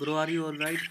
Bro are you all right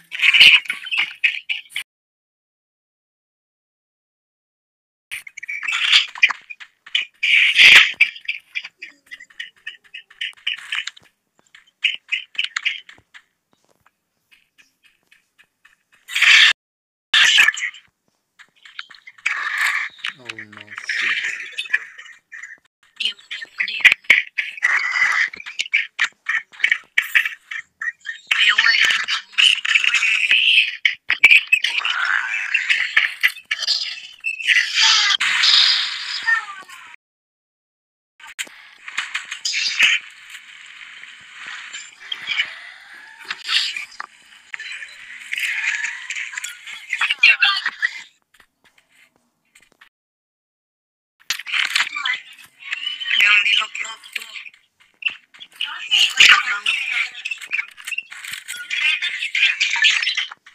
Thank you.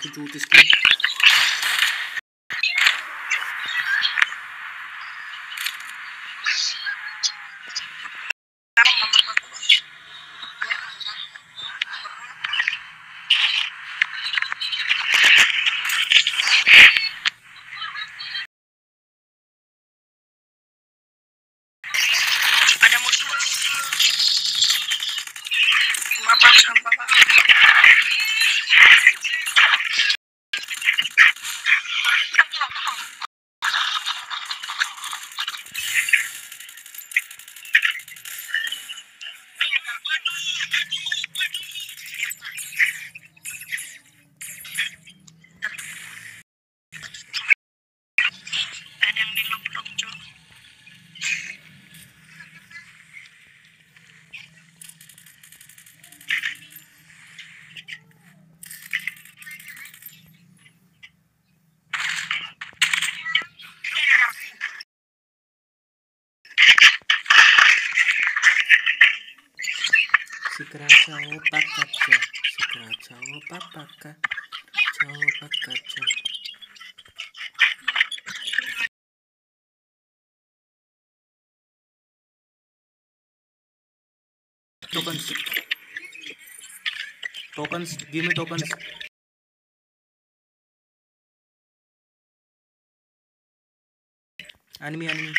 to do this game. Ha ha ha! Opa kacha Sikracha opa paka Opa kacha Tokens. Tokens. Give me tokens. Enemy enemy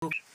Oh.